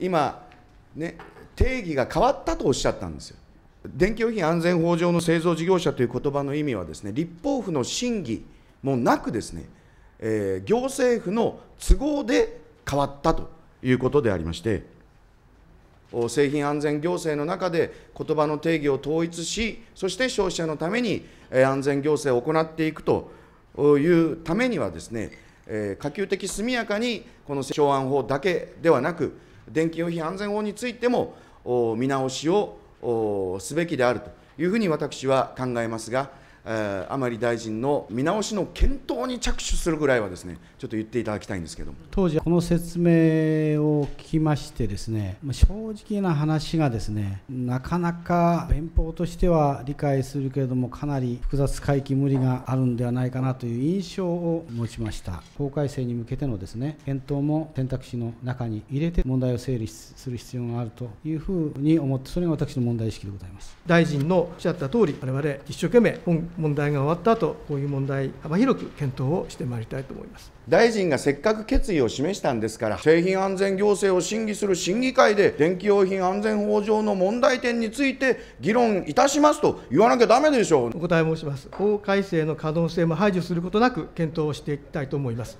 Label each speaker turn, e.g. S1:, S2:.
S1: 今、ね、定義が変わったとおっしゃったんですよ。電気用品安全法上の製造事業者という言葉の意味はですね、立法府の審議もなくですね、えー、行政府の都合で変わったということでありまして、製品安全行政の中で言葉の定義を統一し、そして消費者のために安全行政を行っていくというためにはですね、可及的速やかにこの昭安法だけではなく、電気用品安全法についても見直しをすべきであるというふうに私は考えますが、甘利大臣の見直しの検討に着手するぐらいはですね、ちょっと言っていただきたいんですけど
S2: 当時、この説明を聞きましてですね、正直な話がですね、なかなか弁法としては理解するけれども、かなり複雑回帰無理があるんではないかなという印象を持ちました。法改正に向けてのですね、検討も選択肢の中に入れて問題を整理する必要があるというふうに思って、それが私の問題意識でございます。
S3: 大臣のおっしゃった通り、我々一生懸命本問題が終わった後こういう問題、幅広く検討をしてまいりたいと思います。
S1: 大臣がせっかく決意を示したんですから、製品安全行政を審議する審議会で、電気用品安全法上の問題点について議論いたしますと言わなきゃだめでしょう。
S3: お答え申します、法改正の可能性も排除することなく、検討をしていきたいと思います。